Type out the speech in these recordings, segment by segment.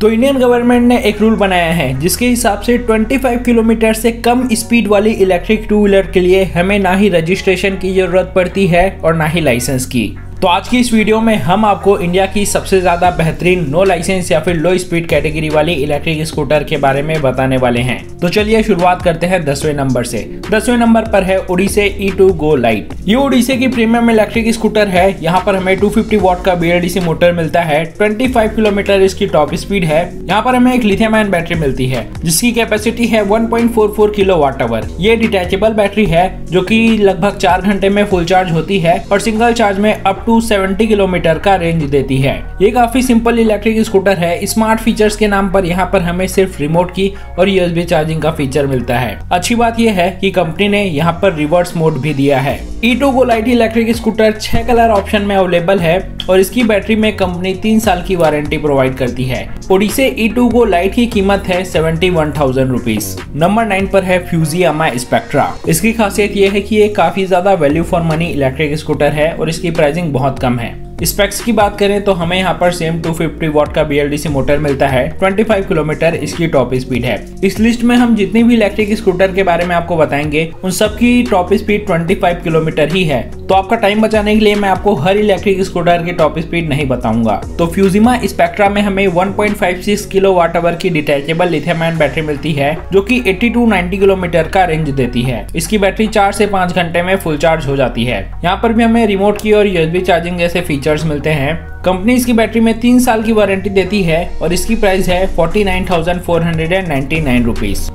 तो Indian government ने एक रूल बनाया है, जिसके हिसाब से 25 किलोमीटर से कम स्पीड वाली इलेक्ट्रिक टू व्हीलर के लिए हमें ना ही रजिस्ट्रेशन की ज़रूरत पड़ती है और ना ही लाइसेंस की। तो आज की इस वीडियो में हम आपको इंडिया की सबसे ज़्यादा बेहतरीन नो लाइसेंस या फिर लो स्पीड कैटेगरी वाली इलेक्ट्रिक स्कूटर के बारे में बताने वाले हैं। तो चलिए शुरुआत करते हैं दसवें नंबर से। दसवें नंबर पर है ओडिसे ई टू गो लाइट ये ओडिसे की प्रीमियम इलेक्ट्रिक स्कूटर है। यहाँ पर हमें 250 वॉट का बी मोटर मिलता है। 25 किलोमीटर इसकी टॉप स्पीड है। यहाँ पर हमें एक लिथियम आयन बैटरी मिलती है, जिसकी कैपेसिटी है 1.44 किलो वाट आवर ये डिटेचेबल बैटरी है, जो की लगभग चार घंटे में फुल चार्ज होती है और सिंगल चार्ज में अप टू 70 किलोमीटर का रेंज देती है। ये काफ़ी सिंपल इलेक्ट्रिक स्कूटर है। स्मार्ट फीचर्स के नाम पर यहाँ पर हमें सिर्फ़ रिमोट की और यूएसबी चार्जिंग का फीचर मिलता है। अच्छी बात यह है कि कंपनी ने यहाँ पर रिवर्स मोड भी दिया है। E two go lite electric scooter छह कलर ऑप्शन में अवेलेबल है और इसकी बैटरी में कंपनी तीन साल की वारंटी प्रोवाइड करती है। ओडिसे ई टू गो लाइट की कीमत है seventy one thousand rupees number nine पर है फ्यूजियामा स्पेक्ट्रा इसकी खासियत ये है कि ये काफ़ी ज़्यादा value for money electric scooter है और इसकी प्राइसिंग बहुत कम है। स्पेक्स की बात करें तो हमें यहाँ पर सेम 250 वॉट का बी मोटर मिलता है। 25 किलोमीटर इसकी टॉप स्पीड है। इस लिस्ट में हम जितनी भी इलेक्ट्रिक स्कूटर के बारे में आपको बताएँगे, उन सब की टॉप स्पीड 25 किलोमीटर ही है। तो आपका टाइम बचाने के लिए मैं आपको हर इलेक्ट्रिक स्कूटर की टॉप स्पीड नहीं बताऊँगा। तो फ्यूजिमा स्पेक्ट्रा में हमें 1.56 किलो वाट आवर की डिटेचेबल लिथियम बैटरी मिलती है, जो कि 80 टू 90 किलोमीटर का रेंज देती है। इसकी बैटरी चार से पाँच घंटे में फुल चार्ज हो जाती है। यहाँ पर भी हमें रिमोट की और यूएसबी चार्जिंग जैसे फीचर्स मिलते हैं। कंपनी इसकी बैटरी में तीन साल की वारंटी देती है और इसकी प्राइस है फोर्टी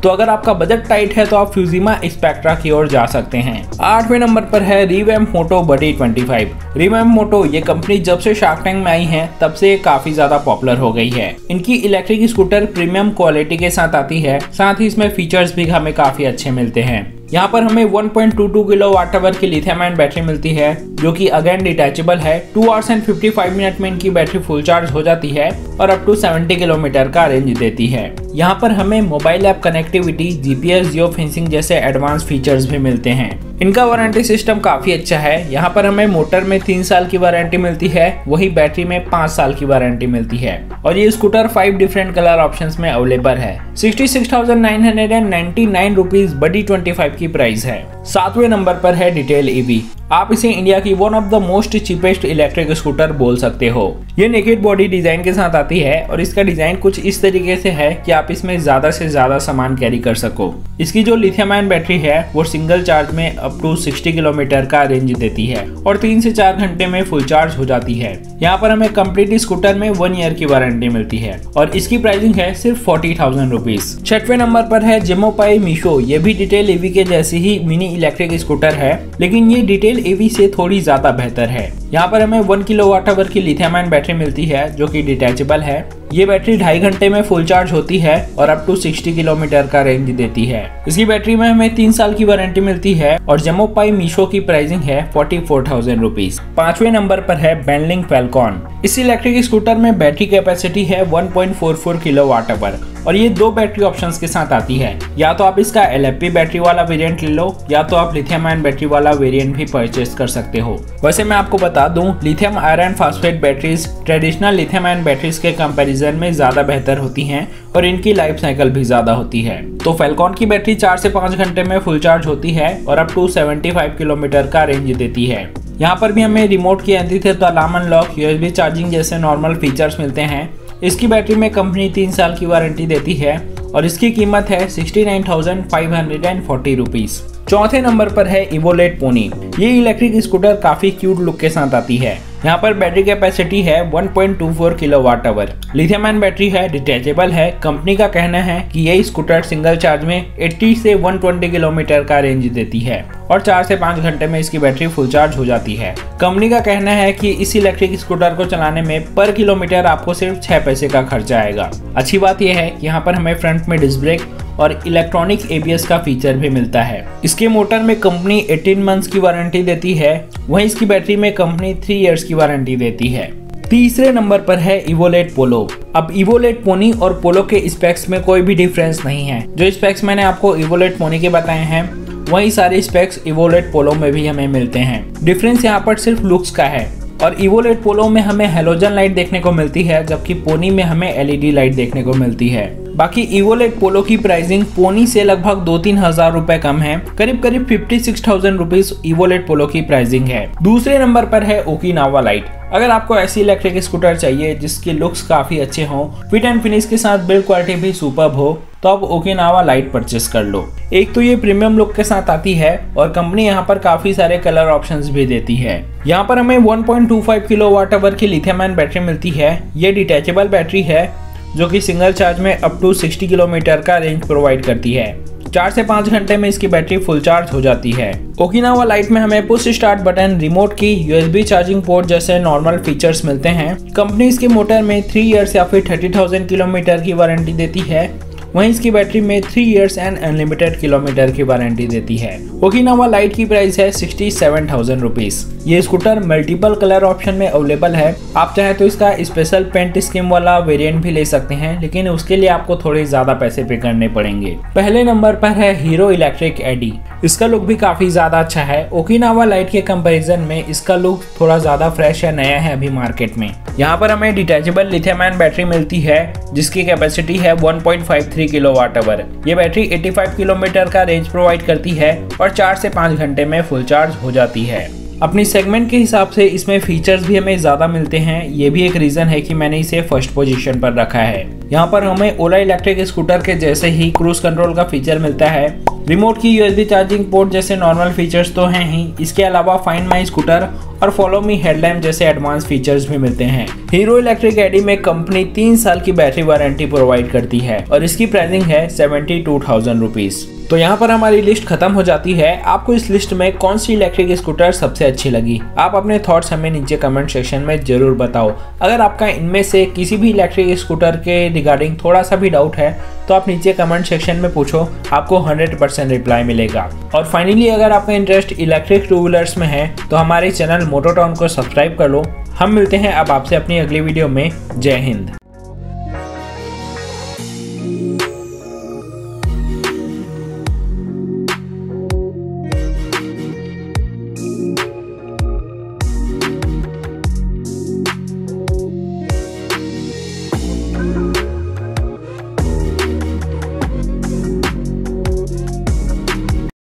तो अगर आपका बजट टाइट है तो आप फ्यूजिमा स्पेक्ट्रा की ओर जा सकते हैं। आठवें नंबर पर है रिवेम मोटो बडी ट्वेंटी फाइव रिवेम मोटो ये कंपनी जब से शार्क टैंक में आई है, तब से काफ़ी ज़्यादा पॉपुलर हो गई है। इनकी इलेक्ट्रिक स्कूटर प्रीमियम क्वालिटी के साथ आती है। साथ ही इसमें फीचर्स भी हमें काफ़ी अच्छे मिलते हैं। यहाँ पर हमें 1.22 किलो वाट आवर की लिथियम बैटरी मिलती है, जो कि अगेन डिटैचेबल है। टू आवर्स एंड 55 मिनट में इनकी बैटरी फुल चार्ज हो जाती है और अप टू 70 किलोमीटर का रेंज देती है। यहाँ पर हमें mobile app connectivity GPS geofencing जैसे एडवांस फीचर्स भी मिलते हैं। इनका वारंटी सिस्टम काफ़ी अच्छा है। यहाँ पर हमें मोटर में तीन साल की वारंटी मिलती है, वही बैटरी में पाँच साल की वारंटी मिलती है। और ये scooter five different colour options में अवेलेबल है। Sixty six thousand nine hundred and ninety nine rupees buddy twenty five की प्राइस है। सातवें नंबर पर है डिटेल ईवी आप इसे इंडिया की one of the most cheapest electric scooter बोल सकते हो। ये नेकेड बॉडी डिज़ाइन के साथ आती है और इसका डिज़ाइन कुछ इस तरीके से है कि आप इसमें ज़्यादा से ज़्यादा सामान कैरी कर सको। इसकी जो लिथियम आयन बैटरी है, वो सिंगल चार्ज में अप टू 60 किलोमीटर का रेंज देती है और तीन से चार घंटे में फुल चार्ज हो जाती है। यहाँ पर हमें कंप्लीट स्कूटर में वन ईयर की वारंटी मिलती है और इसकी प्राइसिंग है सिर्फ़ फोर्टी थाउज़ेंड रुपीज़ छठवें नंबर पर है जेमोपाई मीशो ये भी डिटेल ईवी के जैसी ही मिनी इलेक्ट्रिक स्कूटर है, लेकिन ये डिटेल एवी से थोड़ी ज़्यादा बेहतर है। यहाँ पर हमें वन किलो वाट आवर की लिथियम बैटरी मिलती है, जो की डिटेचेबल है। ये बैटरी ढाई घंटे में फुल चार्ज होती है और अप टू 60 किलोमीटर का रेंज देती है। इसकी बैटरी में हमें तीन साल की वारंटी मिलती है और जेमोपाई मीशो की प्राइसिंग है फोर्टी फोर थाउज़ेंड रुपीज़ पाँचवें नंबर पर है बैंडलिंग फेलकॉन इस इलेक्ट्रिक स्कूटर में बैटरी कैपेसिटी है 1.44 किलो वाट आवर और ये दो बैटरी ऑप्शंस के साथ आती है। या तो आप इसका एलएफपी बैटरी वाला वेरिएंट ले लो, या तो आप लिथियम आयन बैटरी वाला वेरिएंट भी परचेज कर सकते हो। वैसे मैं आपको बता दूँ lithium iron phosphate batteries traditional lithium ion batteries के कंपैरिजन में ज़्यादा बेहतर होती हैं और इनकी लाइफ साइकिल भी ज़्यादा होती है। तो फेलकॉन की बैटरी चार से पाँच घंटे में फुल चार्ज होती है और अप टू सेवेंटी किलोमीटर का रेंज देती है। यहाँ पर भी हमें रिमोट की एंट्री थे तो अलार्म अनलॉक यूएसबी चार्जिंग जैसे नॉर्मल फीचर्स मिलते हैं। इसकी बैटरी में कंपनी तीन साल की वारंटी देती है और इसकी कीमत है सिक्सटी नाइन चौथे नंबर पर है इवोलेट पोनी ये इलेक्ट्रिक स्कूटर काफ़ी क्यूट लुक के साथ आती है। यहाँ पर बैटरी कैपेसिटी है 1.24 kilo watt hour. Lithium battery है, डिटेचेबल है। कंपनी का कहना है कि ये स्कूटर सिंगल चार्ज में 80 से 120 किलोमीटर का रेंज देती है और चार से पाँच घंटे में इसकी बैटरी फुल चार्ज हो जाती है। कंपनी का कहना है कि इस इलेक्ट्रिक स्कूटर को चलाने में पर किलोमीटर आपको सिर्फ़ छह पैसे का खर्चा आएगा। अच्छी बात यह है यहाँ पर हमें फ्रंट में डिस्क ब्रेक और इलेक्ट्रॉनिक एबीएस का फीचर भी मिलता है। इसके मोटर में कंपनी 18 मंथ्स की वारंटी देती है। वहीं इसकी बैटरी में कंपनी 3 इयर्स की वारंटी देती है। तीसरे नंबर पर है इवोलेट पोलो अब इवोलेट पोनी और पोलो के स्पेक्स में कोई भी डिफरेंस नहीं है। जो स्पेक्स मैंने आपको इवोलेट पोनी के बताए हैं, वही सारे स्पेक्स इवोलेट पोलो में भी हमें मिलते हैं। डिफरेंस यहाँ पर सिर्फ़ लुक्स का है। और इवोलेट पोलो में हमें हेलोजन लाइट देखने को मिलती है, जबकि पोनी में हमें एलईडी लाइट देखने को मिलती है। बाकी इवोलेट पोलो की प्राइसिंग पोनी से लगभग दो तीन हज़ार रूपए कम है। करीब करीब fifty six thousand rupees Evolet polo की प्राइसिंग है। दूसरे नंबर पर है ओकिनावा लाइट। अगर आपको ऐसी इलेक्ट्रिक स्कूटर चाहिए जिसके लुक्स काफ़ी अच्छे हों, फिट एंड फिनिश के साथ बिल्ड क्वालिटी भी सुपर हो तो आप ओकिनावा लाइट परचेस कर लो। एक तो ये प्रीमियम लुक के साथ आती है और कंपनी यहाँ पर काफ़ी सारे कलर ऑप्शंस भी देती है। यहाँ पर हमें 1.25 किलो वाट आवर की लिथियम बैटरी मिलती है। ये डिटेचेबल बैटरी है जो कि सिंगल चार्ज में अप टू 60 किलोमीटर का रेंज प्रोवाइड करती है। चार से पाँच घंटे में इसकी बैटरी फुल चार्ज हो जाती है। ओकिनावा लाइट में हमें push start button remote key USB charging port जैसे नॉर्मल फीचर्स मिलते हैं। कंपनी इसके मोटर में थ्री ईयर्स या फिर थर्टी थाउज़ेंड किलोमीटर की वारंटी देती है। वहीं इसकी बैटरी में three years and unlimited kilometre की वारंटी देती है। ओकिनावा लाइट की प्राइस है सिक्सटी सेवन थाउज़ेंड रुपीज़ ये स्कूटर मल्टीपल कलर ऑप्शन में अवेलेबल है। आप चाहे तो इसका स्पेशल पेंट स्कीम वाला वेरिएंट भी ले सकते हैं, लेकिन उसके लिए आपको थोड़े ज़्यादा पैसे पे करने पड़ेंगे। पहले नंबर पर है हीरो इलेक्ट्रिक एडी इसका लुक भी काफ़ी ज़्यादा अच्छा है। ओकिनावा लाइट के कंपैरिजन में इसका लुक थोड़ा ज़्यादा फ्रेश है नया है अभी मार्केट में। यहाँ पर हमें डिटेचेबल लिथियम आयन बैटरी मिलती है, जिसकी कैपेसिटी है 1.53 किलो वाट आवर ये बैटरी 85 किलोमीटर का रेंज प्रोवाइड करती है और चार से पाँच घंटे में फुल चार्ज हो जाती है। अपनी सेगमेंट के हिसाब से इसमें फीचर्स भी हमें ज़्यादा मिलते हैं। ये भी एक रीज़न है कि मैंने इसे फ़र्स्ट पोजीशन पर रखा है। यहाँ पर हमें ओला इलेक्ट्रिक स्कूटर के जैसे ही क्रूज कंट्रोल का फीचर मिलता है। Remote key USB charging port जैसे नॉर्मल फीचर्स तो हैं ही। इसके अलावा फाइंड माई स्कूटर और फॉलो मी हेडलैम्प जैसे एडवांस फीचर्स भी मिलते हैं। हीरो इलेक्ट्रिक एडी में कंपनी तीन साल की बैटरी वारंटी प्रोवाइड करती है और इसकी प्राइसिंग है सेवेंटी टू थाउज़ेंड रुपीज़ तो यहाँ पर हमारी लिस्ट खत्म हो जाती है। आपको इस लिस्ट में कौन सी इलेक्ट्रिक स्कूटर सबसे अच्छी लगी? आप अपने थॉट्स हमें नीचे कमेंट सेक्शन में ज़रूर बताओ। अगर आपका इनमें से किसी भी इलेक्ट्रिक स्कूटर के रिगार्डिंग थोड़ा सा भी डाउट है तो आप नीचे कमेंट सेक्शन में पूछो। आपको 100% रिप्लाई मिलेगा। और फाइनली अगर आपका इंटरेस्ट इलेक्ट्रिक टू व्हीलर्स में है तो हमारे चैनल मोटोटॉन को सब्सक्राइब कर लो। हम मिलते हैं अब आपसे अपनी अगली वीडियो में। जय हिंद।